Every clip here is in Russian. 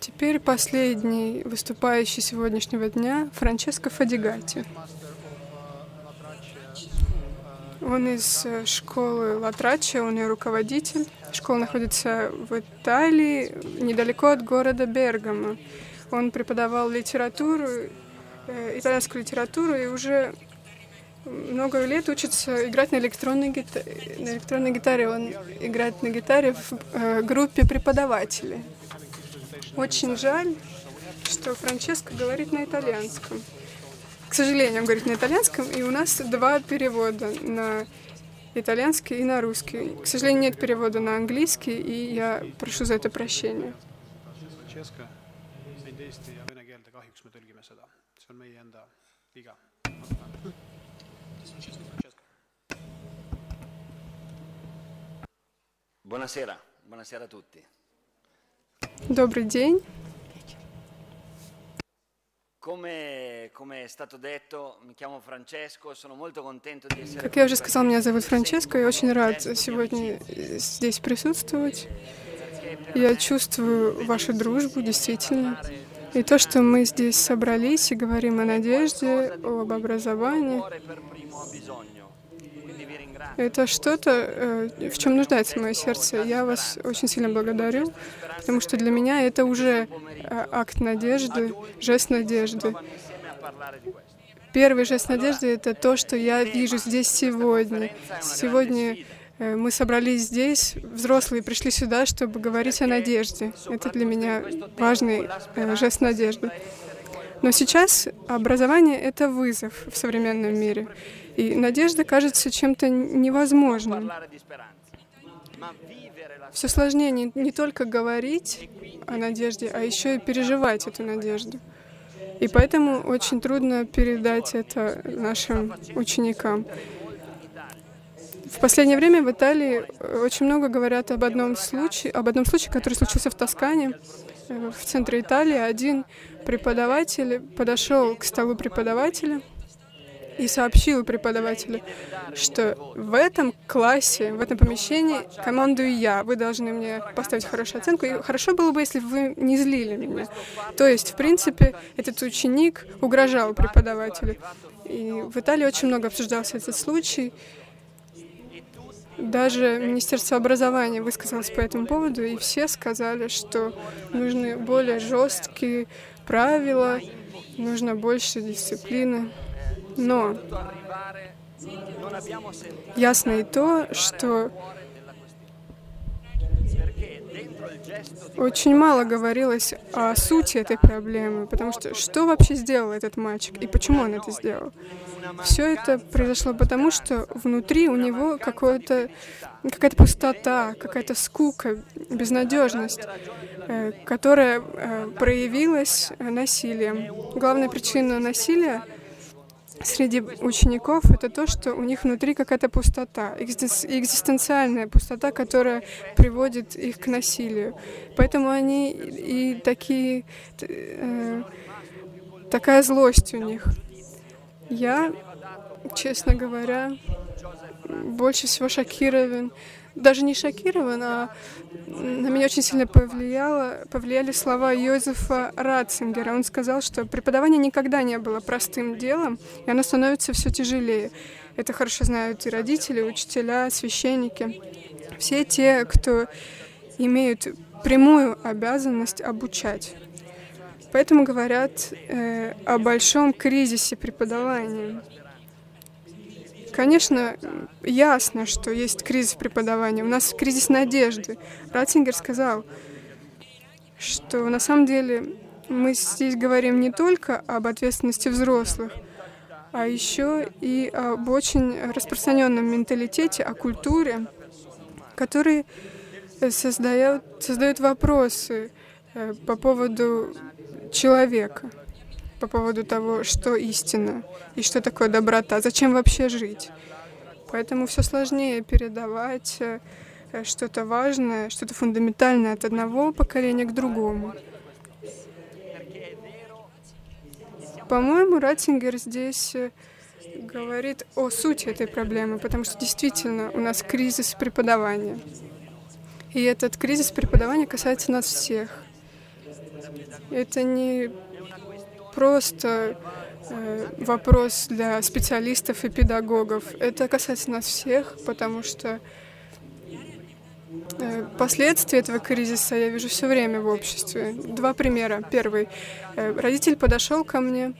Теперь последний выступающий сегодняшнего дня Франческо Фадигати. uh, Он из э, школы Латрача, он ее руководитель. Школа находится в Италии, недалеко от города Бергамо. Он преподавал литературу, э, итальянскую литературу и уже много лет учится играть на электронной, гита- на электронной гитаре. Он играет на гитаре в э, группе преподавателей. Очень жаль, что Франческо говорит на итальянском. К сожалению, он говорит на итальянском, и у нас два перевода на итальянский и на русский. К сожалению, нет перевода на английский, и я прошу за это прощения. Viga. Buonasera, buonasera a tutti. Добрый день. Как я уже сказал, меня зовут Франческо, и очень рад сегодня здесь присутствовать. Я чувствую вашу дружбу, действительно. И то, что мы здесь собрались и говорим о надежде, об образовании, это что-то, э, в чем нуждается мое сердце. Я вас очень сильно благодарю, потому что для меня это уже э, акт надежды, жест надежды. Первый жест надежды — это то, что я вижу здесь сегодня. Сегодня э, мы собрались здесь, взрослые пришли сюда, чтобы говорить о надежде. Это для меня важный жест надежды. Но сейчас образование — это вызов в современном мире. И надежда кажется чем-то невозможным. Все сложнее не, не только говорить о надежде, а еще и переживать эту надежду. И поэтому очень трудно передать это нашим ученикам. В последнее время в Италии э, очень много говорят об одном случае, об одном случае, который случился в Тоскане, э, в центре Италии. Один преподаватель подошел к столу преподавателя и сообщил преподавателю, что в этом классе, в этом помещении командую я. Вы должны мне поставить хорошую оценку. И хорошо было бы, если бы вы не злили меня. То есть, в принципе, этот ученик угрожал преподавателю. И в Италии очень много обсуждался этот случай. Даже Министерство образования высказалось по этому поводу, и все сказали, что нужны более жесткие правила, нужно больше дисциплины. Но ясно и то, что очень мало говорилось о сути этой проблемы, потому что что вообще сделал этот мальчик и почему он это сделал? Все это произошло потому, что внутри у него какое-то какая-то пустота, какая-то скука, безнадежность, э, которая э, проявилась э, насилием. Главная причина насилия среди учеников это то, что у них внутри какая-то пустота, экзистен- экзистенциальная пустота, которая приводит их к насилию. Поэтому они и такие, э, такая злость у них. Я, честно говоря, больше всего шокирован, даже не шокирован, а на меня очень сильно повлияло, повлияли слова Йозефа Ратцингера. Он сказал, что преподавание никогда не было простым делом, и оно становится все тяжелее. Это хорошо знают и родители, и учителя, священники. Все те, кто имеют прямую обязанность обучать. Поэтому говорят э, о большом кризисе преподавания. Конечно, ясно, что есть кризис преподавания. У нас кризис надежды. Ратцингер сказал, что на самом деле мы здесь говорим не только об ответственности взрослых, а еще и об очень распространенном менталитете, о культуре, который создает, создает вопросы э, по поводу человека, по поводу того, что истина и что такое доброта, зачем вообще жить. Поэтому все сложнее передавать э, что-то важное, что-то фундаментальное от одного поколения к другому. По-моему, Ратцингер здесь э, говорит о сути этой проблемы, потому что действительно у нас кризис преподавания. И этот кризис преподавания касается нас всех. Это не просто э, вопрос для специалистов и педагогов. Это касается нас всех, потому что э, последствия этого кризиса я вижу все время в обществе. Два примера. Первый. Э, родитель подошел ко мне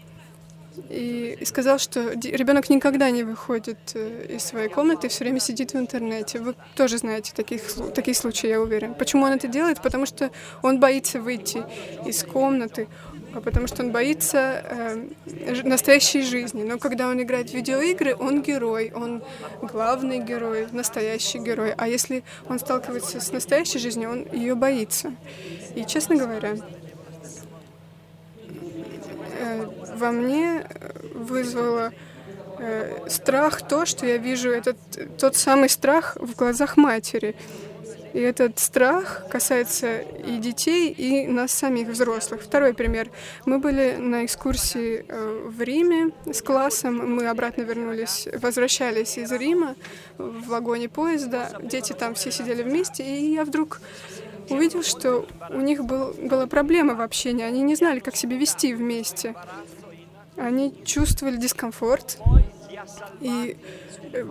и, сказал, что ребенок никогда не выходит из своей комнаты, все время сидит в интернете. Вы тоже знаете таких, такие случаи, я уверен. Почему он это делает? Потому что он боится выйти из комнаты, потому что он боится э, настоящей жизни. Но когда он играет в видеоигры, он герой, он главный герой, настоящий герой. А если он сталкивается с настоящей жизнью, он ее боится. И, честно говоря, Э, во мне э, вызвало э, страх то, что я вижу этот тот самый страх в глазах матери. И этот страх касается и детей, и нас самих, взрослых. Второй пример. Мы были на экскурсии в Риме с классом. Мы обратно вернулись, возвращались из Рима в вагоне поезда. Дети там все сидели вместе, и я вдруг увидел, что у них был, была проблема в общении. Они не знали, как себя вести вместе. Они чувствовали дискомфорт. И э,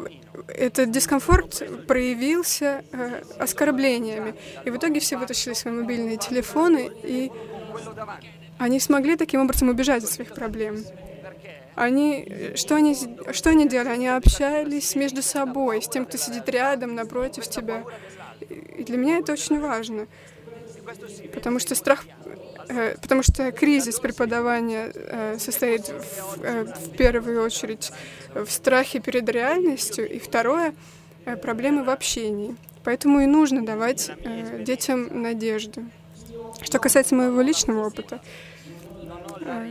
этот дискомфорт проявился э, оскорблениями. И в итоге все вытащили свои мобильные телефоны, и они смогли таким образом убежать от своих проблем. Они, что они, что они делали? Они общались между собой, с тем, кто сидит рядом, напротив тебя. И для меня это очень важно, потому что страх, потому что кризис преподавания э, состоит в, э, в первую очередь в страхе перед реальностью, и второе — проблемы в общении. Поэтому и нужно давать детям надежду. Что касается моего личного опыта,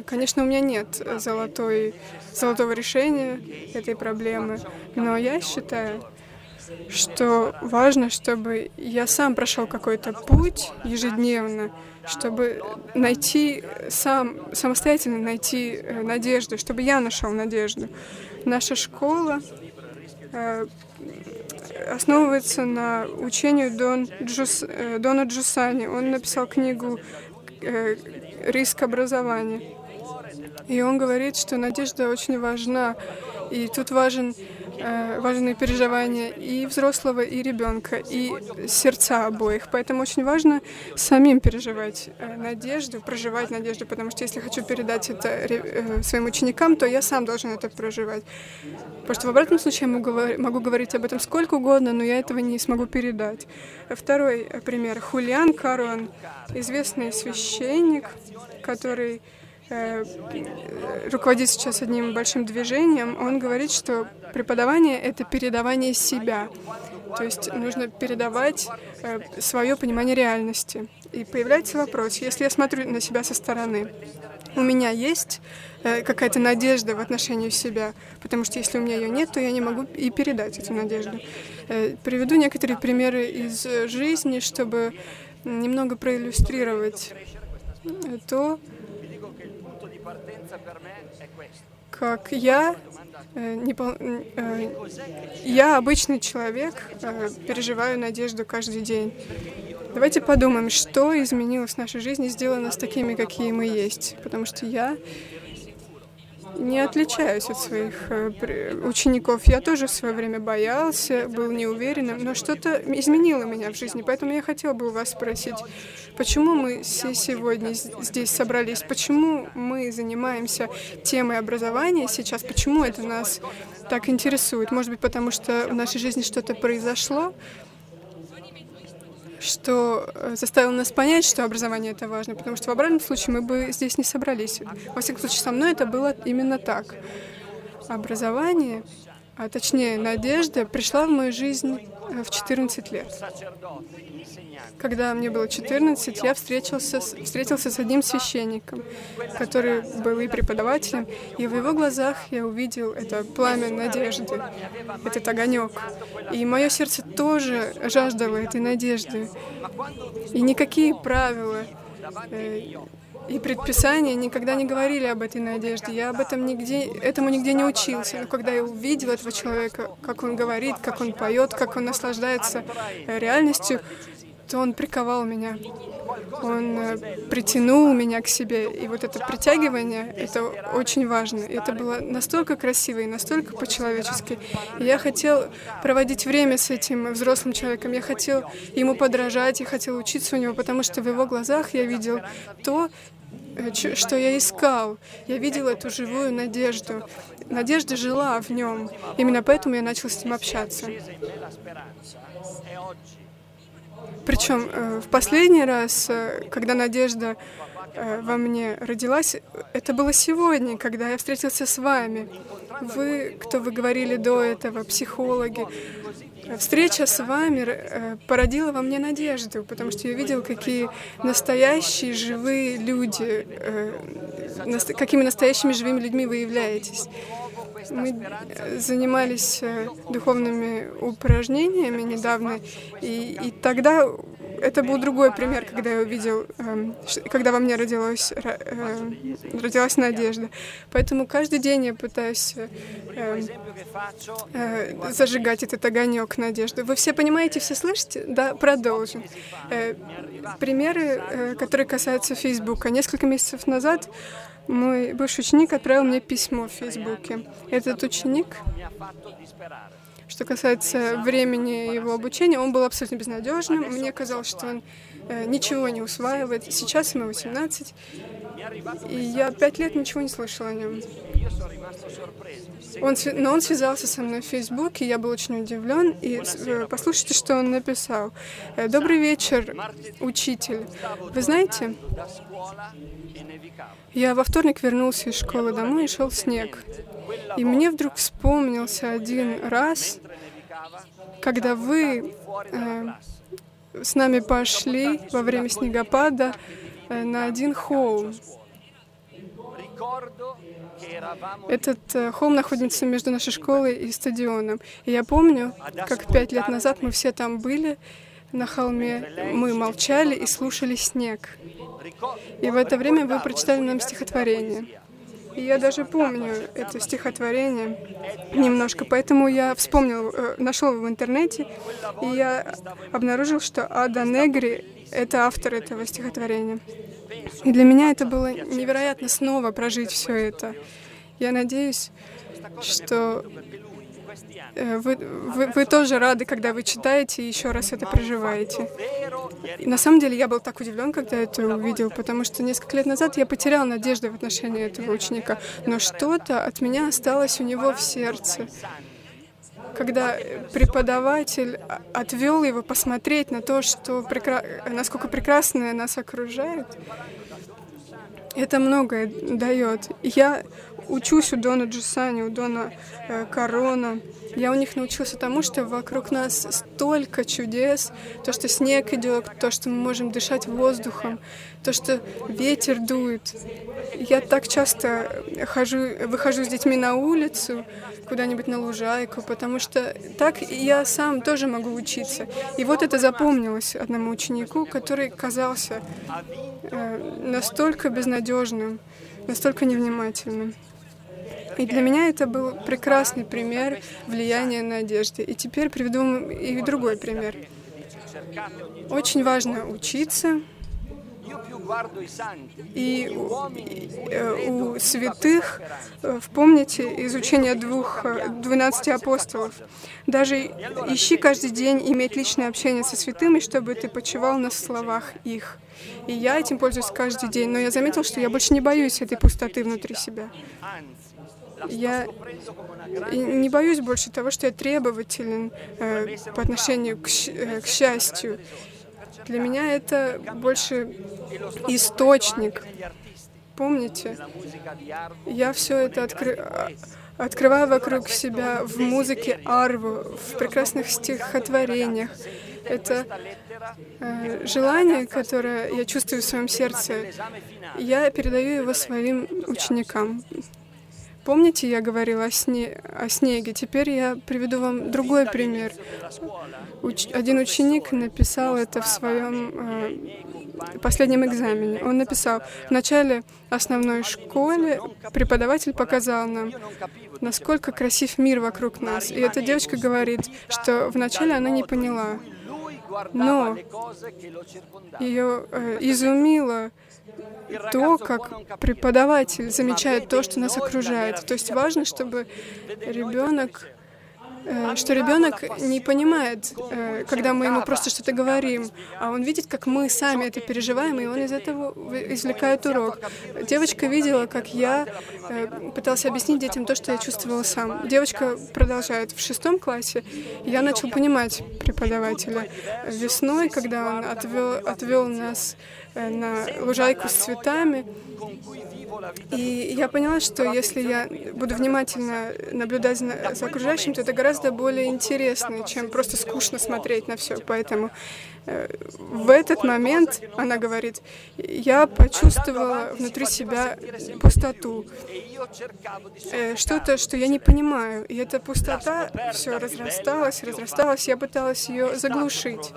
Конечно, у меня нет золотой, золотого решения этой проблемы, но я считаю, что важно, чтобы я сам прошел какой-то путь ежедневно, чтобы найти сам, самостоятельно найти э, надежду, чтобы я нашел надежду. Наша школа э, основывается на учению Дон Джус, э, Дона Джусани. Он написал книгу «Риск образования». И он говорит, что надежда очень важна. И тут важен Э, важны переживания и взрослого, и ребенка, и сердца обоих. Поэтому очень важно самим переживать э, надежду, проживать надежду, потому что если хочу передать это э, своим ученикам, то я сам должен это проживать. Потому что в обратном случае я могу, говорить об этом сколько угодно, но я этого не смогу передать. Второй пример. Хулиан Карон, известный священник, который Э, руководит сейчас одним большим движением, он говорит, что преподавание — это передавание себя. То есть нужно передавать э, свое понимание реальности. И появляется вопрос, если я смотрю на себя со стороны, у меня есть э, какая-то надежда в отношении себя, потому что если у меня ее нет, то я не могу и передать эту надежду. Приведу некоторые примеры из жизни, чтобы немного проиллюстрировать то, как я, э, не пол, э, я обычный человек, э, переживаю надежду каждый день. Давайте подумаем, что изменилось в нашей жизни, сделало нас такими, какие мы есть. Потому что я не отличаюсь от своих э, учеников. Я тоже в свое время боялся, был неуверенным, но что-то изменило меня в жизни. Поэтому я хотела бы у вас спросить, почему мы все сегодня здесь собрались, почему мы занимаемся темой образования сейчас, почему это нас так интересует? Может быть, потому что в нашей жизни что-то произошло, что э, заставило нас понять, что образование это важно, потому что в обратном случае мы бы здесь не собрались. Во всяком случае, со мной это было именно так. Образование, а точнее надежда, пришла в мою жизнь в 14 лет. Когда мне было 14, я встретился с, встретился с одним священником, который был и преподавателем, и в его глазах я увидел это пламя надежды, этот огонек. И мое сердце тоже жаждало этой надежды. И никакие правила, э, и предписания никогда не говорили об этой надежде. Я об этом нигде, этому нигде не учился. Но когда я увидел этого человека, как он говорит, как он поет, как он наслаждается э, реальностью, то он приковал меня. Он э, притянул меня к себе. И вот это притягивание, это очень важно. И это было настолько красиво и настолько по-человечески. И я хотел проводить время с этим взрослым человеком. Я хотел ему подражать, я хотел учиться у него, потому что в его глазах я видел то, что я искал. Я видел эту живую надежду. Надежда жила в нем. Именно поэтому я начал с ним общаться. Причем э, в последний раз, э, когда Надежда э, во мне родилась, это было сегодня, когда я встретился с вами. Вы, кто вы говорили до этого, психологи, встреча с вами породила во мне надежду, потому что я видел, какие настоящие живые люди, какими настоящими живыми людьми вы являетесь. Мы э, занимались э, духовными упражнениями недавно, и, и тогда это был другой пример, когда я увидел, эм, когда во мне родилась, э, родилась надежда. Поэтому каждый день я пытаюсь эм, зажигать этот огонек надежды. Вы все понимаете, все слышите? Да, продолжим. Примеры, которые касаются Фейсбука. Несколько месяцев назад мой бывший ученик отправил мне письмо в Фейсбуке. Этот ученик, что касается времени его обучения, он был абсолютно безнадежным. Мне казалось, что он э, ничего не усваивает. Сейчас ему 18, и я пять лет ничего не слышала о нем. Он, но он связался со мной в Фейсбуке, я был очень удивлен. И э, послушайте, что он написал. «Э, Добрый вечер, учитель. Вы знаете, я во вторник вернулся из школы домой и шел снег. И мне вдруг вспомнился один раз, когда вы э, с нами пошли во время снегопада э, на один холм. Этот э, холм находится между нашей школой и стадионом. И я помню, как пять лет назад мы все там были, на холме, мы молчали и слушали снег. И в это время вы прочитали нам стихотворение. И я даже помню это стихотворение немножко, поэтому я вспомнил, э, нашел в интернете, и я обнаружил, что Ада Негри — это автор этого стихотворения. И для меня это было невероятно снова прожить все это. Я надеюсь, что вы, вы, вы тоже рады, когда вы читаете и еще раз это проживаете. На самом деле я был так удивлен, когда это увидел, потому что несколько лет назад я потерял надежды в отношении этого ученика, но что-то от меня осталось у него в сердце. Когда преподаватель отвел его посмотреть на то, что прекра... насколько прекрасное нас окружает, это многое дает. Я учусь у Дона Джусани, у Дона э, Корона. Я у них научился тому, что вокруг нас столько чудес, то, что снег идет, то, что мы можем дышать воздухом, то, что ветер дует. Я так часто хожу, выхожу с детьми на улицу, куда-нибудь на лужайку, потому что так я сам тоже могу учиться. И вот это запомнилось одному ученику, который казался э, настолько безнадежным, настолько невнимательным. И для меня это был прекрасный пример влияния надежды. И теперь приведу и другой пример. Очень важно учиться, и э, у святых, э, помните, изучение двух, э, двенадцати апостолов. Даже ищи каждый день иметь личное общение со святыми, чтобы ты почивал на словах их. И я этим пользуюсь каждый день, но я заметил, что я больше не боюсь этой пустоты внутри себя. Я не боюсь больше того, что я требователен э, по отношению к, э, к счастью. Для меня это больше источник. Помните? Я все это откры... открываю вокруг себя в музыке Арву, в прекрасных стихотворениях. Это э, желание, которое я чувствую в своем сердце, я передаю его своим ученикам. Помните, я говорила о, сне, о снеге? Теперь я приведу вам другой пример. Уч, один ученик написал это в своем э, последнем экзамене. Он написал, в начале основной школе преподаватель показал нам, насколько красив мир вокруг нас. И эта девочка говорит, что вначале она не поняла, но ее э, изумило то, как преподаватель замечает то, что нас окружает. То есть важно, чтобы ребенок Э, что ребенок не понимает, э, когда мы ему просто что-то говорим, а он видит, как мы сами это переживаем, и он из этого извлекает урок. Девочка видела, как я э, пытался объяснить детям то, что я чувствовала сам. Девочка продолжает в шестом классе. Я начал понимать преподавателя. Весной, когда он отвел, отвел нас на лужайку с цветами, и я поняла, что если я буду внимательно наблюдать за, окружающим, то это гораздо более интересно, чем просто скучно смотреть на все. Поэтому э, в этот момент, она говорит, я почувствовала внутри себя пустоту, э, что-то, что я не понимаю. И эта пустота все разрасталась, разрасталась, я пыталась ее заглушить.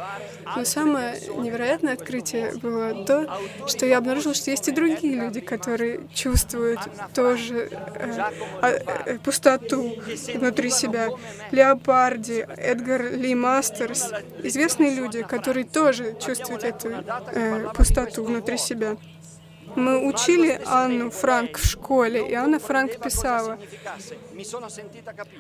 Но самое невероятное открытие было то, что я обнаружила, что есть и другие люди, которые чувствуют тоже э, а, э, пустоту внутри себя. Леопарди, Эдгар Ли Мастерс, известные люди, которые тоже чувствуют эту э, пустоту внутри себя. Мы учили Анну Франк в школе, и Анна Франк писала.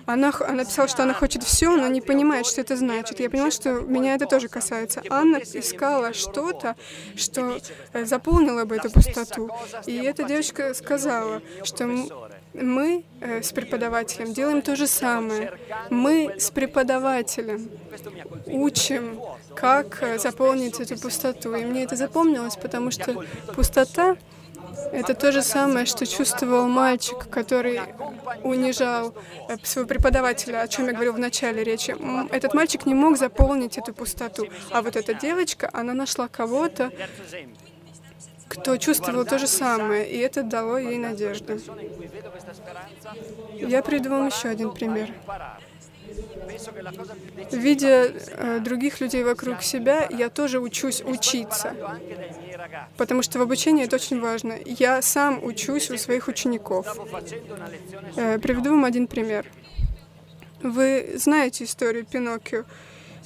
Она, она писала, что она хочет все, но не понимает, что это значит. Я поняла, что меня это тоже касается. Анна искала что-то, что э, заполнило бы эту пустоту. И эта девочка сказала, что мы э, с преподавателем делаем то же самое. Мы с преподавателем учим, как э, заполнить эту пустоту. И мне это запомнилось, потому что пустота — это то же самое, что чувствовал мальчик, который унижал э, своего преподавателя, о чем я говорил в начале речи. Этот мальчик не мог заполнить эту пустоту. А вот эта девочка, она нашла кого-то, кто чувствовал то же самое, и это дало ей надежду. Я приведу вам еще один пример. Видя э, других людей вокруг себя, я тоже учусь учиться, потому что в обучении это очень важно. Я сам учусь у своих учеников. Э, приведу вам один пример. Вы знаете историю Пиноккио.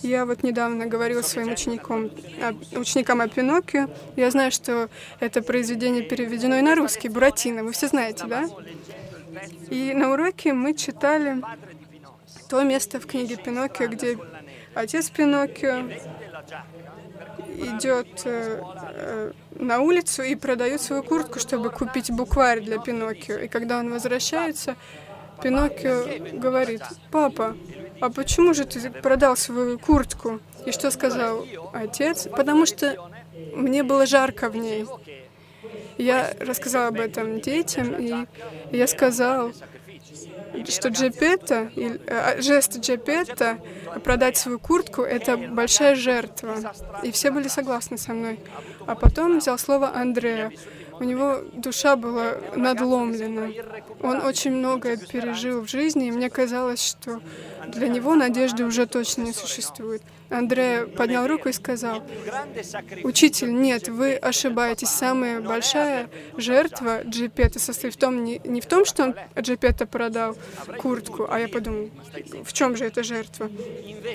Я вот недавно говорила своим ученикам, ученикам о Пиноккио. Я знаю, что это произведение переведено и на русский, Буратино. Вы все знаете, да? И на уроке мы читали то место в книге Пиноккио, где отец Пиноккио идет э, э, на улицу и продает свою куртку, чтобы купить букварь для Пиноккио. И когда он возвращается, Пиноккио говорит, «Папа, а почему же ты продал свою куртку?» И что сказал отец? «Потому что мне было жарко в ней». Я рассказала об этом детям, и я сказал, что Джепетта, э, жест Джепетта, продать свою куртку, это большая жертва. И все были согласны со мной. А потом взял слово Андрея. У него душа была надломлена. Он очень многое пережил в жизни, и мне казалось, что для него надежды уже точно не существует. Андрей поднял руку и сказал, «Учитель, нет, вы ошибаетесь. Самая большая жертва Джипета состоит в том, не, не в том, что он Джипета продал куртку, а я подумал, в чем же эта жертва?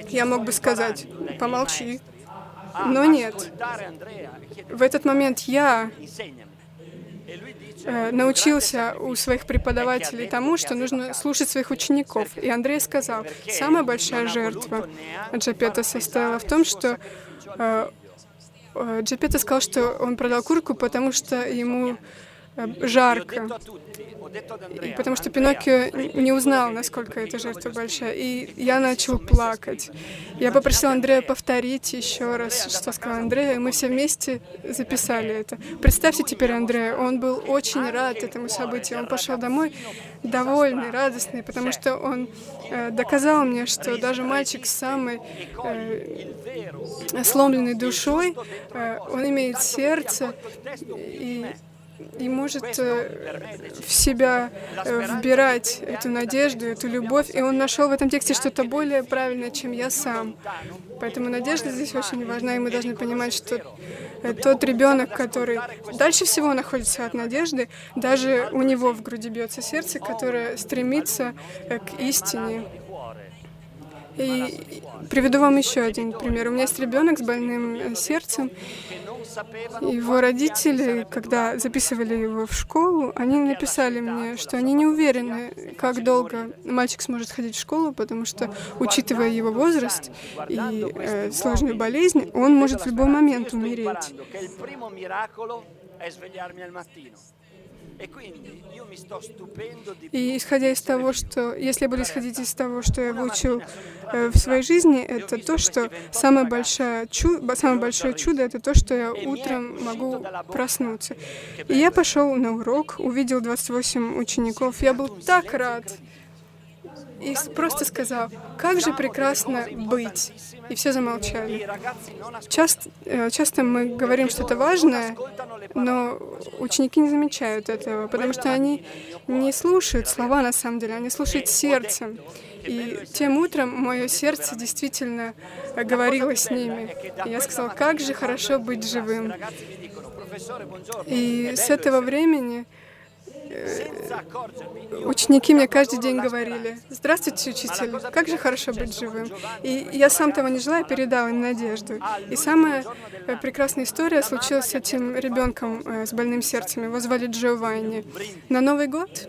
Я мог бы сказать, помолчи, но нет. В этот момент я научился у своих преподавателей тому, что нужно слушать своих учеников. И Андрей сказал, самая большая жертва Джапета состояла в том, что э, э, Джапета сказал, что он продал курку, потому что ему жарко. И потому что Пиноккио не узнал, насколько эта жертва большая. И я начал плакать. Я попросил Андрея повторить еще раз, что сказал Андрей, и мы все вместе записали это. Представьте теперь Андрея, он был очень рад этому событию. Он пошел домой довольный, радостный, потому что он э, доказал мне, что даже мальчик с самой э, сломленной душой, э, он имеет сердце, и и может э, в себя э, вбирать эту надежду, эту любовь. И он нашел в этом тексте что-то более правильное, чем я сам. Поэтому надежда здесь очень важна, и мы должны понимать, что э, тот ребенок, который дальше всего находится от надежды, даже у него в груди бьется сердце, которое стремится к истине. И приведу вам еще один пример. У меня есть ребенок с больным сердцем, его родители, когда записывали его в школу, они написали мне, что они не уверены, как долго мальчик сможет ходить в школу, потому что, учитывая его возраст и э, сложную болезнь, он может в любой момент умереть. И исходя из того, что, если я буду исходить из того, что я выучил э, в своей жизни, это то, что самое большое, чудо, самое большое чудо — это то, что я утром могу проснуться. И я пошел на урок, увидел 28 учеников, я был так рад. и просто сказал, как же прекрасно быть. И все замолчали. Часто, э, часто мы говорим что-то важное, но ученики не замечают этого, потому что они не слушают слова на самом деле, они слушают сердцем. И тем утром мое сердце действительно говорило с ними. И я сказала, как же хорошо быть живым. И с этого времени Ученики мне каждый день говорили, «Здравствуйте, учитель, как же хорошо быть живым». И я сам того не желая, передал им надежду. И самая э, прекрасная история случилась с этим ребенком э, с больным сердцем. Его звали Джованни. На Новый год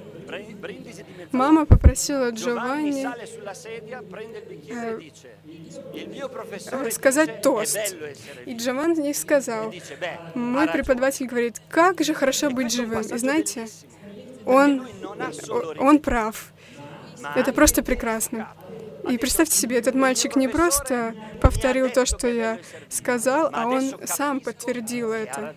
мама попросила Джованни э, сказать тост. И Джованни сказал, мой преподаватель говорит, как же хорошо быть живым. И знаете, он, он прав. Это просто прекрасно. И представьте себе, этот мальчик не просто повторил то, что я сказал, а он сам подтвердил это.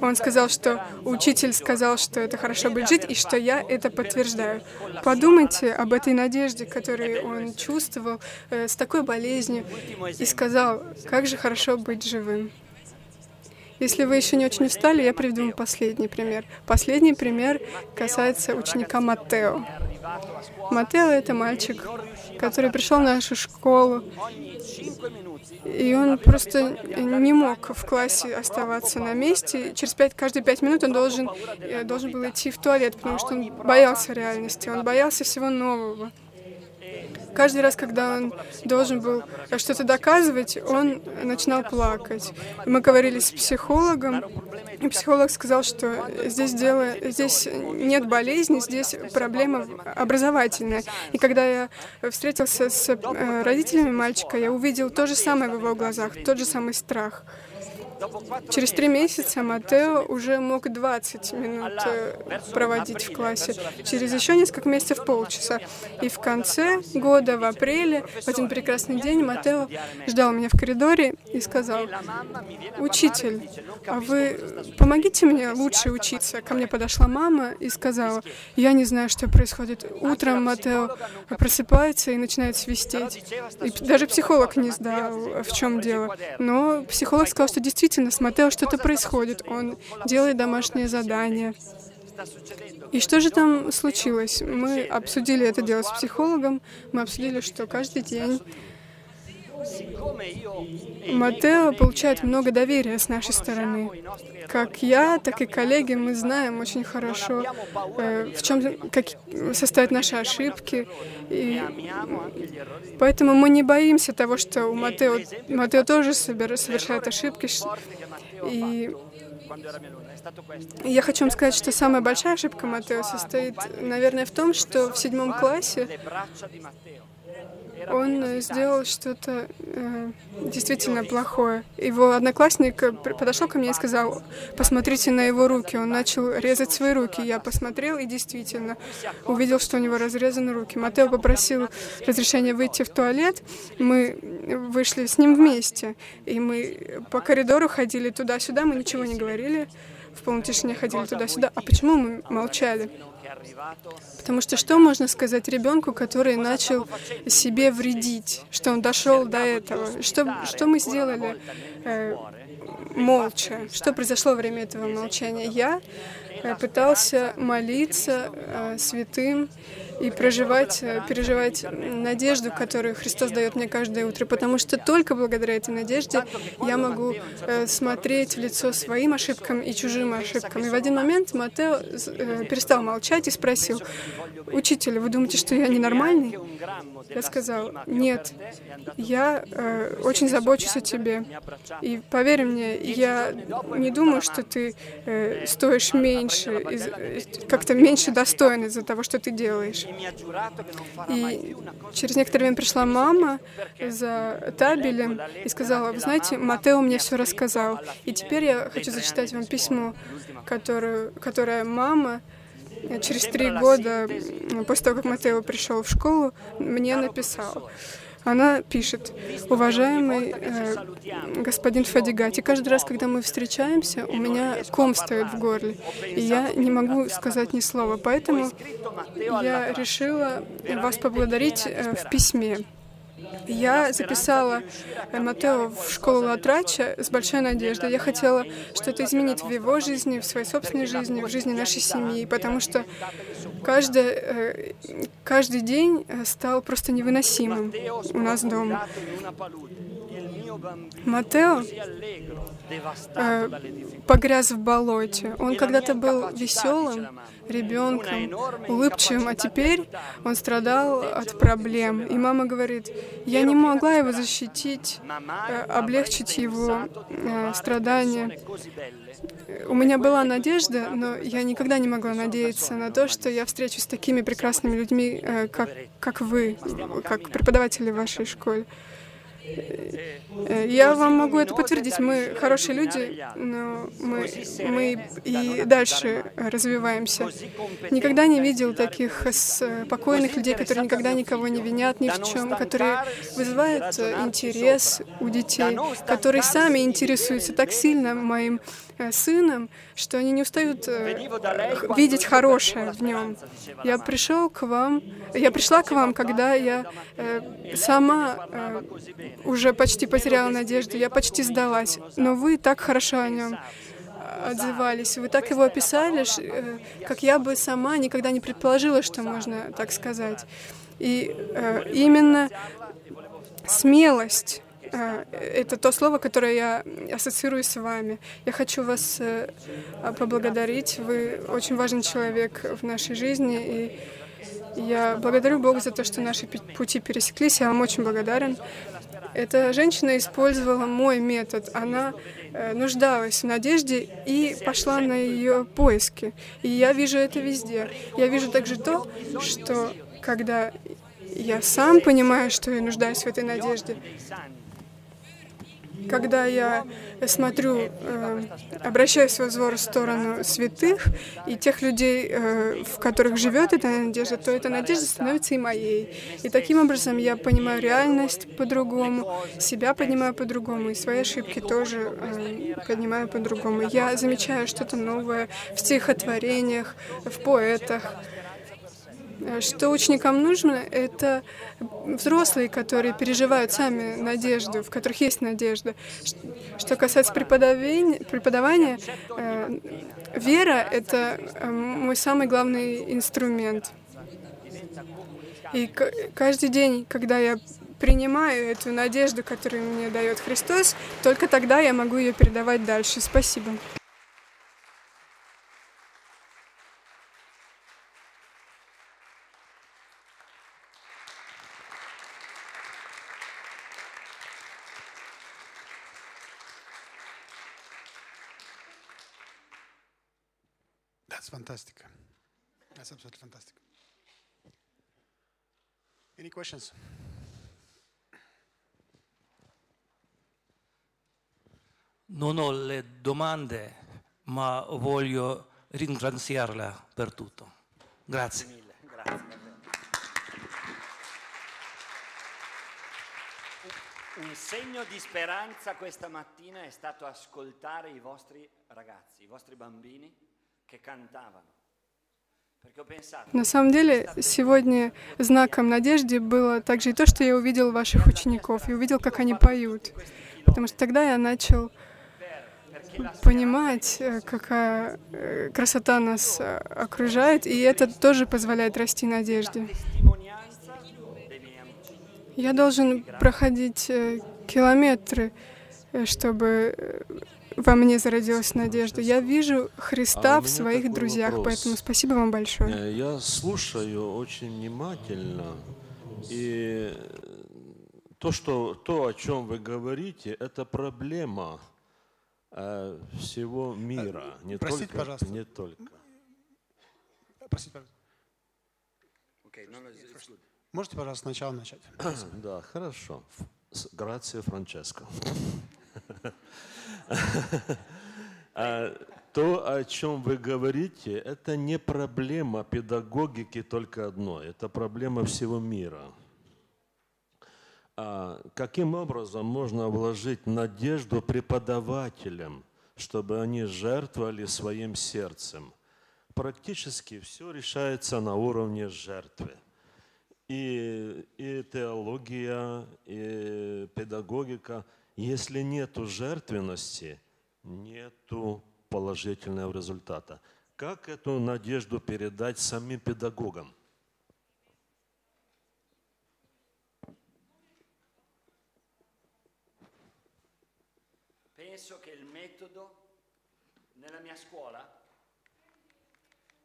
Он сказал, что учитель сказал, что это хорошо быть жить, и что я это подтверждаю. Подумайте об этой надежде, которую он чувствовал э, с такой болезнью, и сказал, как же хорошо быть живым. Если вы еще не очень устали, я приведу вам последний пример. Последний пример касается ученика Матео. Матео — это мальчик, который пришел в нашу школу, и он просто не мог в классе оставаться на месте. Через пять, каждые пять минут он должен, э, должен был идти в туалет, потому что он боялся реальности, он боялся всего нового. Каждый раз, когда он должен был что-то доказывать, он начинал плакать. Мы говорили с психологом, и психолог сказал, что здесь дело, здесь нет болезни, здесь проблема образовательная. И когда я встретился с э, родителями мальчика, я увидел то же самое в его глазах, тот же самый страх. Через три месяца Матео уже мог 20 минут э, проводить в классе, через еще несколько месяцев полчаса. И в конце года, в апреле, в один прекрасный день, Матео ждал меня в коридоре и сказал, «Учитель, а вы помогите мне лучше учиться?» Ко мне подошла мама и сказала, «Я не знаю, что происходит. Утром Матео просыпается и начинает свистеть. И даже психолог не знал, в чем дело. Но психолог сказал, что действительно действительно с Матео что-то происходит. Он делает домашнее задание. И что же там случилось? Мы обсудили это дело с психологом, мы обсудили, что каждый день Матео получает много доверия с нашей стороны. Как я, так и коллеги, мы знаем очень хорошо, э, в чем как состоят наши ошибки. И поэтому мы не боимся того, что у Матео, Матео тоже совершает ошибки. И я хочу вам сказать, что самая большая ошибка Матео состоит, наверное, в том, что в седьмом классе он э, сделал что-то э, действительно плохое. Его одноклассник э, подошел ко мне и сказал, посмотрите на его руки. Он начал резать свои руки. Я посмотрел и действительно увидел, что у него разрезаны руки. Матео попросил разрешения выйти в туалет. Мы вышли с ним вместе. И мы по коридору ходили туда-сюда, мы ничего не говорили. В полной тишине ходили туда-сюда. А почему мы молчали? Потому что что можно сказать ребенку, который начал себе вредить, что он дошел до этого? Что, что мы сделали? Э, молча. Что произошло во время этого молчания? Я э, пытался молиться э, святым и проживать, э, переживать надежду, которую Христос дает мне каждое утро, потому что только благодаря этой надежде я могу э, смотреть в лицо своим ошибкам и чужим ошибкам. И в один момент Матео э, перестал молчать и спросил, «Учитель, вы думаете, что я ненормальный?» Я сказал, «Нет, я э, очень забочусь о тебе. И поверь мне, я не думаю, что ты э, стоишь меньше, как-то меньше достоин из-за того, что ты делаешь. И через некоторое время пришла мама за табелем и сказала, вы знаете, Матео мне все рассказал. И теперь я хочу зачитать вам письмо, которое, которое мама э, через три года после того, как Матео пришел в школу, мне написал. Она пишет, уважаемый э, господин Фадигати, каждый раз, когда мы встречаемся, у меня ком стоит в горле, и я не могу сказать ни слова, поэтому я решила вас поблагодарить э, в письме. Я записала Матео в школу Латрача с большой надеждой. Я хотела что-то изменить в его жизни, в своей собственной жизни, в жизни нашей семьи, потому что каждый, э, каждый день э, стал просто невыносимым у нас дома. Матео э, погряз в болоте. Он когда-то был веселым ребенком, улыбчивым, а теперь он страдал от проблем. И мама говорит, я не могла его защитить, э, облегчить его э, страдания. У меня была надежда, но я никогда не могла надеяться на то, что я встречусь с такими прекрасными людьми, э, как, как вы, как преподаватели в вашей школе. Э, я вам могу это подтвердить. Мы хорошие люди, но мы, мы и дальше развиваемся. Никогда не видел таких спокойных людей, которые никогда никого не винят ни в чем, которые вызывают интерес у детей, которые сами интересуются так сильно моим Э, сыном, что они не устают э, видеть хорошее в нем. Я пришел к вам, я пришла к вам, когда я э, сама э, уже почти потеряла надежду, я почти сдалась, но вы так хорошо о нем отзывались, вы так его описали, э, как я бы сама никогда не предположила, что можно так сказать. И э, именно смелость Э, это то слово, которое я ассоциирую с вами. Я хочу вас поблагодарить. Вы очень важный человек в нашей жизни, и я благодарю Бога за то, что наши пути пересеклись. Я вам очень благодарен. Эта женщина использовала мой метод. Она э, нуждалась в надежде и пошла на ее поиски. И я вижу это везде. Я вижу также то, что когда я сам понимаю, что я нуждаюсь в этой надежде, когда я смотрю, э, обращаю свой взор в сторону святых и тех людей, э, в которых живет эта надежда, то эта надежда становится и моей. И таким образом я понимаю реальность по-другому, себя понимаю по-другому, и свои ошибки тоже э, понимаю по-другому. Я замечаю что-то новое в стихотворениях, в поэтах, что ученикам нужно, это взрослые, которые переживают сами надежду, в которых есть надежда. Что касается преподавания, преподавания э, вера — это э, мой самый главный инструмент. И каждый день, когда я принимаю эту надежду, которую мне дает Христос, только тогда я могу ее передавать дальше. Спасибо. Fantastic. That's absolutely fantastic. Any questions? Non ho le domande, ma voglio ringraziarla per tutto. Grazie. Mille, grazie. Un segno di speranza questa mattina è stato ascoltare i vostri ragazzi, i vostri bambini На самом деле, сегодня знаком надежды было также и то, что я увидел ваших учеников и увидел, как они поют. Потому что тогда я начал понимать, э, какая э, красота нас э, окружает, и это тоже позволяет расти надежде. Я должен проходить километры, чтобы во мне зародилась надежда. Я вижу А Христа у в своих друзьях, вопрос. поэтому спасибо вам большое. Э, Я слушаю очень внимательно, и то, что, то, о чем вы говорите, это проблема э, всего мира, не простите, только, пожалуйста. не только. Простите, пожалуйста. Ok, non lo- it's good. Можете, пожалуйста, сначала начать? Да, хорошо. Грация, Франческо. А, То, о чем вы говорите, это не проблема педагогики только одной, это проблема всего мира. А каким образом можно вложить надежду преподавателям, чтобы они жертвовали своим сердцем? Практически все решается на уровне жертвы. И, и теология, и педагогика. Если нету жертвенности, нету положительного результата. Как эту надежду передать самим педагогам? Penso che il metodo nella mia scuola,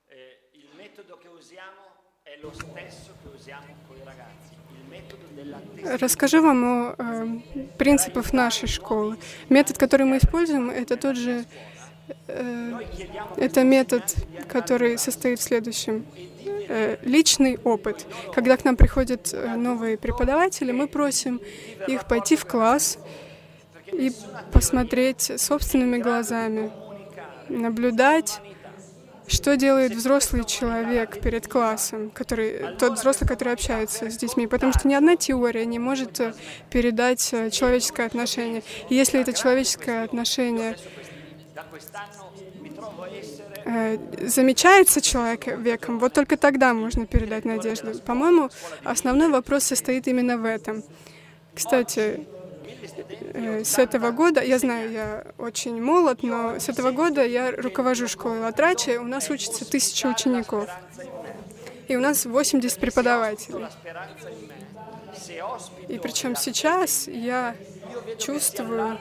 eh, il metodo che usiamo Расскажу вам о э, принципах нашей школы. Метод, который мы используем, это тот же, э, это метод, который состоит в следующем. Э, личный опыт. Когда к нам приходят э, новые преподаватели, мы просим их пойти в класс и посмотреть собственными глазами, наблюдать, что делает взрослый человек перед классом, который, тот взрослый, который общается с детьми. Потому что ни одна теория не может э, передать э, человеческое отношение. И если это человеческое отношение э, замечается человеком, вот только тогда можно передать надежду. По-моему, основной вопрос состоит именно в этом. Кстати, с этого года, я знаю, я очень молод, но с этого года я руковожу школой Латрачи, у нас учатся тысячи учеников, и у нас 80 преподавателей. И причем сейчас я чувствую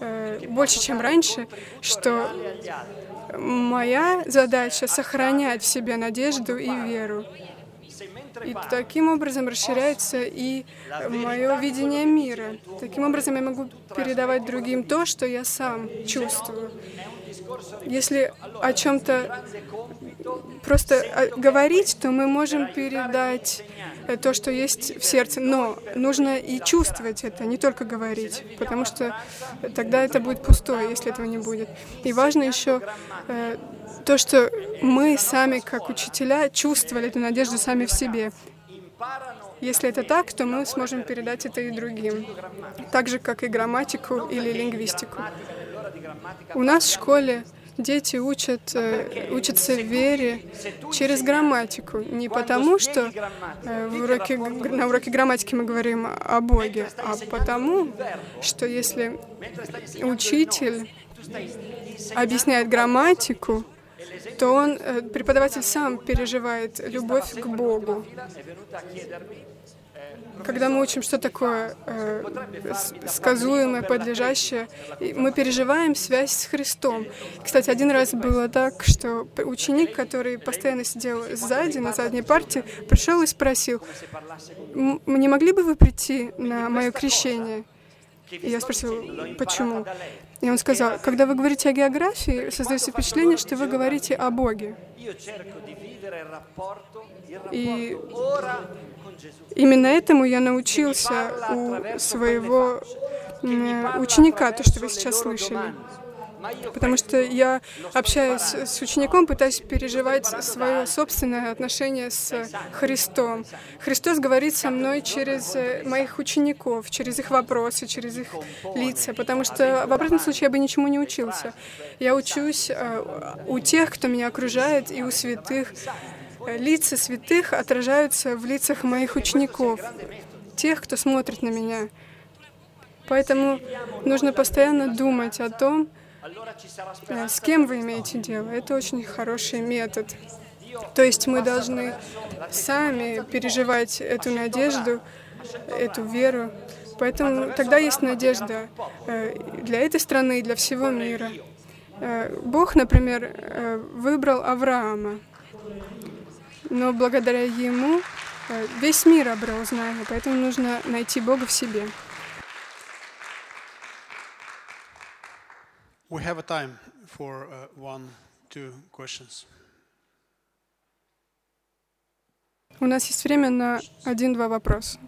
э, больше, чем раньше, что моя задача сохранять в себе надежду и веру. И таким образом расширяется и мое видение мира. Таким образом я могу передавать другим то, что я сам чувствую. Если о чем-то просто э, говорить, то мы можем передать э, то, что есть в сердце. Но нужно и чувствовать это, не только говорить, потому что тогда это будет пустое, если этого не будет. И важно еще э, то, что мы сами, как учителя, чувствовали эту надежду сами в себе. Если это так, то мы сможем передать это и другим. Так же, как и грамматику или лингвистику. У нас в школе дети учат, э, учатся вере через грамматику. Не потому, что э, в уроке, на уроке грамматики мы говорим о Боге, а потому, что если учитель объясняет грамматику, то он, э, преподаватель сам переживает любовь к Богу. Когда мы учим, что такое э, сказуемое, подлежащее, мы переживаем связь с Христом. Кстати, один раз было так, что ученик, который постоянно сидел сзади, на задней парте, пришел и спросил, «М- не могли бы вы прийти на мое крещение? И я спросил, почему? И он сказал, когда вы говорите о географии, создается впечатление, что вы говорите о Боге. И именно этому я научился у своего ученика, то, что вы сейчас слышали. Потому что я общаюсь с учеником, пытаюсь переживать свое собственное отношение с Христом. Христос говорит со мной через э, моих учеников, через их вопросы, через их лица, потому что в обратном случае я бы ничему не учился. Я учусь э, у тех, кто меня окружает, и у святых. Э, Лица святых отражаются в лицах моих учеников, тех, кто смотрит на меня. Поэтому нужно постоянно думать о том, э, с кем вы имеете дело. Это очень хороший метод. То есть мы должны сами переживать эту надежду, эту веру. Поэтому тогда есть надежда э, для этой страны и для всего мира. Бог, например, выбрал Авраама, но благодаря ему э, весь мир обрел знания, поэтому нужно найти Бога в себе. We have a time for uh, one, two questions. У нас есть время на один-два вопроса.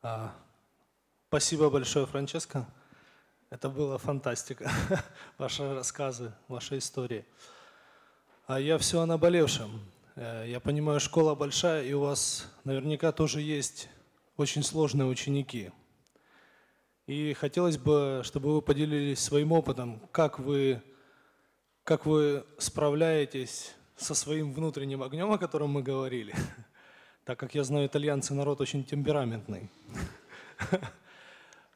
А, Спасибо большое, Франческо. Это была фантастика. Ваши рассказы, ваши истории. А я все о наболевшем. Э, Я понимаю, школа большая, и у вас наверняка тоже есть очень сложные ученики. И хотелось бы, чтобы вы поделились своим опытом, как вы, как вы справляетесь со своим внутренним огнем, о котором мы говорили, так как я знаю, итальянцы народ очень темпераментный.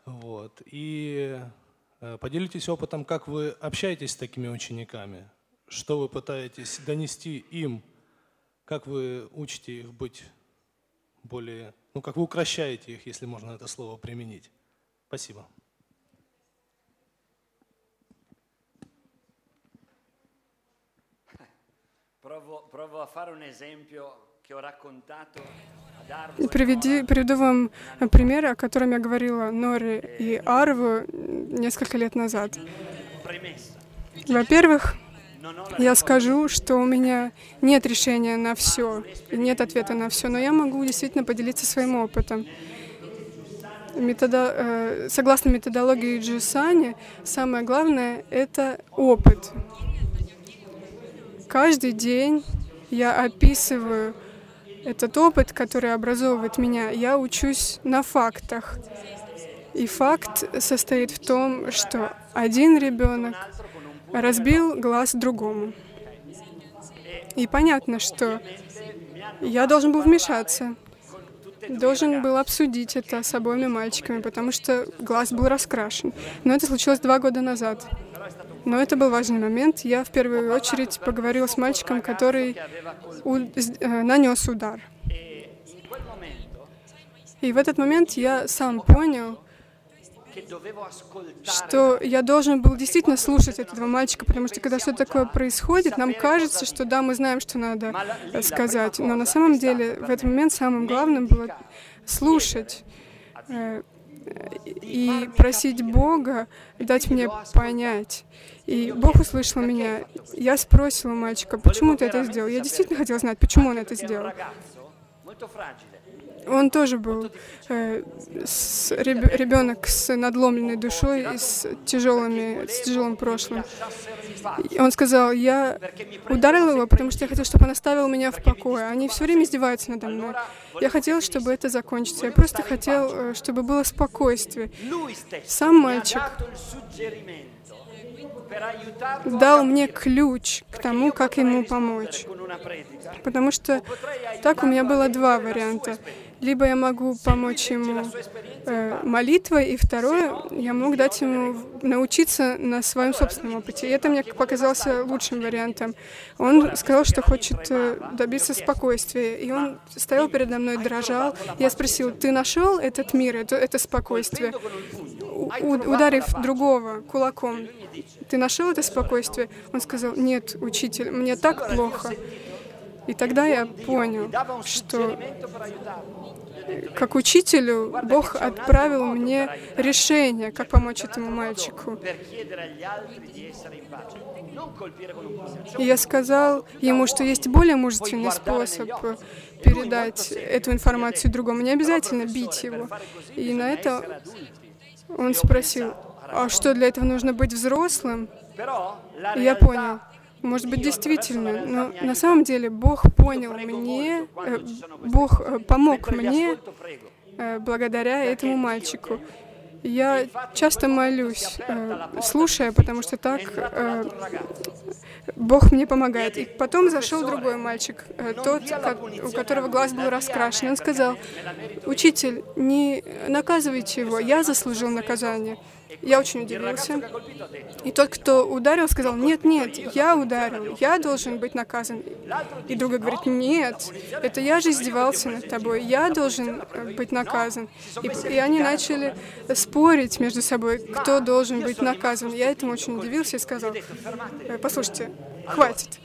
Вот. И э, поделитесь опытом, как вы общаетесь с такими учениками, что вы пытаетесь донести им, как вы учите их быть более, ну, как вы укращаете их, если можно это слово применить. Спасибо. Provo, provo a fare un esempio Приведи, приведу вам примеры, о котором я говорила Норе и Арву несколько лет назад. Во-первых, я скажу, что у меня нет решения на все, нет ответа на все, но я могу действительно поделиться своим опытом. Метода, э, согласно методологии Джусани, самое главное — это опыт. Каждый день я описываю этот опыт, который образовывает меня. Я учусь на фактах. И факт состоит в том, что один ребенок разбил глаз другому. И понятно, что я должен был вмешаться, должен был обсудить это с обоими мальчиками, потому что глаз был раскрашен. Но это случилось два года назад. Но это был важный момент. Я в первую очередь поговорила с мальчиком, который у- э, нанес удар. И в этот момент я сам понял, что я должен был действительно слушать этого мальчика, потому что когда что-то такое происходит, нам кажется, что да, мы знаем, что надо сказать, но на самом деле в этот момент самым главным было слушать э, и просить Бога дать мне понять. И Бог услышал меня. Я спросила мальчика, почему ты это сделал? Я действительно хотела знать, почему он это сделал. Он тоже был э, с- реб- ребенок с надломленной душой и с тяжелыми, с тяжелым прошлым. И он сказал, я ударил его, потому что я хотел, чтобы он оставил меня в покое. Они все время издеваются надо мной. Я хотел, чтобы это закончится. Я просто хотел, э, чтобы было спокойствие. Сам мальчик дал мне ключ к тому, как ему помочь. Потому что так у меня было два варианта. Либо я могу помочь ему э, молитвой, и второе, я мог дать ему научиться на своем собственном опыте. И это мне показался лучшим вариантом. Он сказал, что хочет э, добиться спокойствия, и он стоял передо мной, дрожал. Я спросил, ты нашел этот мир, это, это спокойствие? Ударив другого кулаком, ты нашел это спокойствие? Он сказал, нет, учитель, мне так плохо. И тогда я понял, что aiutarlo. как учителю Бог отправил мне решение, как помочь этому мальчику. И я сказал ему, что есть более мужественный способ передать эту информацию другому. Не обязательно бить его. И на это он спросил, а что, для этого нужно быть взрослым? И я понял, может быть, действительно, но на самом деле Бог понял мне, э, Бог э, помог мне, э, благодаря этому мальчику. Я часто молюсь, э, слушая, потому что так Бог мне помогает. И потом зашел другой мальчик, э, тот, у которого глаз был раскрашен. Он сказал, «Учитель, не наказывайте его, я заслужил наказание». Я очень удивился. И тот, кто ударил, сказал, нет, нет, я ударил, я должен быть наказан. И другой говорит, нет, это я же издевался над тобой, я должен э, быть наказан. И, и они начали спорить между собой, кто должен быть наказан. Я этому очень удивился и сказал, «Э, послушайте, хватит.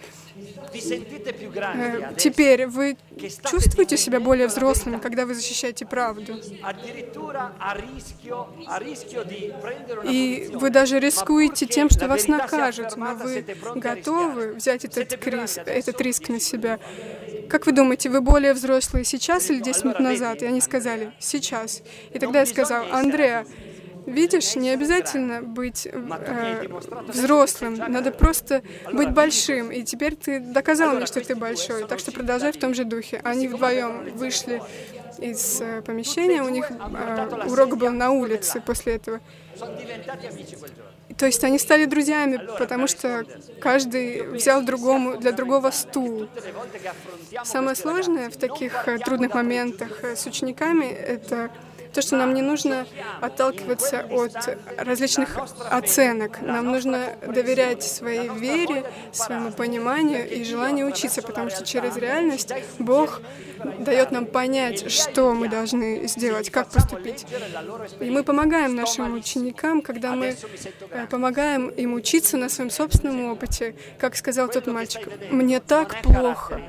Э, теперь вы чувствуете себя более взрослыми, когда вы защищаете правду? И вы даже рискуете тем, что вас накажут, но вы готовы взять этот риск, этот риск на себя. Как вы думаете, вы более взрослые сейчас или 10 минут назад? И они сказали, сейчас. И тогда я сказал, Андреа, Видишь, не обязательно быть э, взрослым, надо просто быть большим. И теперь ты доказал мне, что ты большой, так что продолжай в том же духе. Они вдвоем вышли из э, помещения, у них э, урок был на улице после этого. То есть они стали друзьями, потому что каждый взял другому, для другого стул. Самое сложное в таких э, трудных моментах э, с учениками — это то, что нам не нужно отталкиваться от различных оценок. Нам нужно доверять своей вере, своему пониманию и желанию учиться, потому что через реальность Бог дает нам понять, что мы должны сделать, как поступить. И мы помогаем нашим ученикам, когда мы э, помогаем им учиться на своем собственном опыте. Как сказал тот мальчик, «Мне так плохо».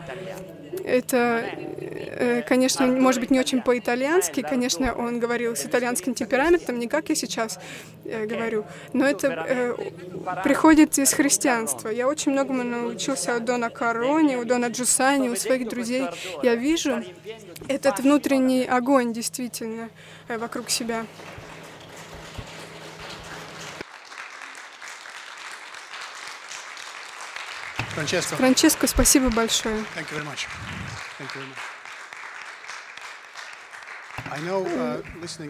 Это, э, конечно, может быть, не очень по-итальянски. Конечно, он говорил с итальянским темпераментом, не как я сейчас э, говорю. Но это э, приходит из христианства. Я очень многому научился у Дона Карони, у Дона Джусани, у своих друзей. Я вижу этот внутренний огонь действительно вокруг себя. Франческо. Франческо, спасибо большое. Thank you very much. Thank you very much. I know, uh, listening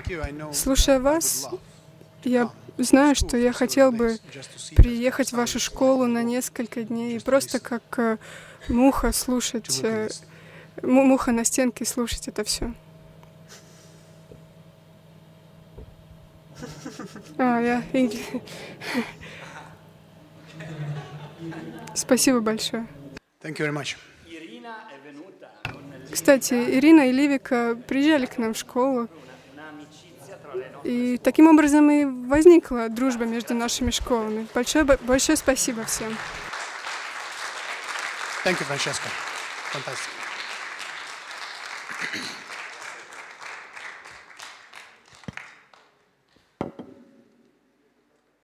to you, I know, Слушая вас, я знаю, что я хотел бы приехать в вашу школу на несколько дней и просто как э, муха слушать, э, му- муха на стенке слушать это все. А, я Спасибо большое. Thank you very much. Кстати, Ирина и Ливика приезжали к нам в школу. И таким образом и возникла дружба между нашими школами. Большое, большое спасибо всем. Thank you. Fantastic.